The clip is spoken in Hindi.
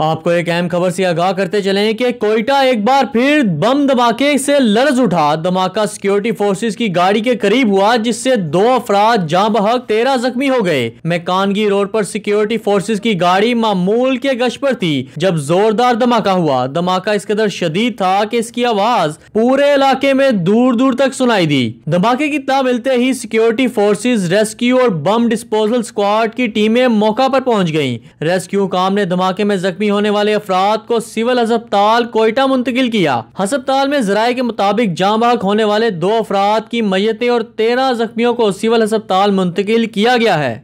आपको एक अहम खबर से आगाह करते चले कि कोयटा एक बार फिर बम धमाके से लर्ज उठा। धमाका सिक्योरिटी फोर्सेस की गाड़ी के करीब हुआ, जिससे दो अफराद जहाँ बहक तेरह जख्मी हो गए। मैकानगी रोड पर सिक्योरिटी फोर्सेस की गाड़ी मामूल के गश पर थी, जब जोरदार धमाका हुआ। धमाका इस कदर शदीद था कि इसकी आवाज़ पूरे इलाके में दूर दूर तक सुनाई दी। धमाके की इतना मिलते ही सिक्योरिटी फोर्सेज रेस्क्यू और बम डिस्पोजल स्क्वाड की टीमें मौका पर पहुँच गई रेस्क्यू काम ने धमाके में जख्मी होने वाले अफराद को सिविल अस्पताल कोयटा मुंतकिल किया। हस्पताल में जराये के मुताबिक जामबाग होने वाले दो अफराद की मैयतें और तेरह जख्मियों को सिविल अस्पताल मुंतकिल किया गया है।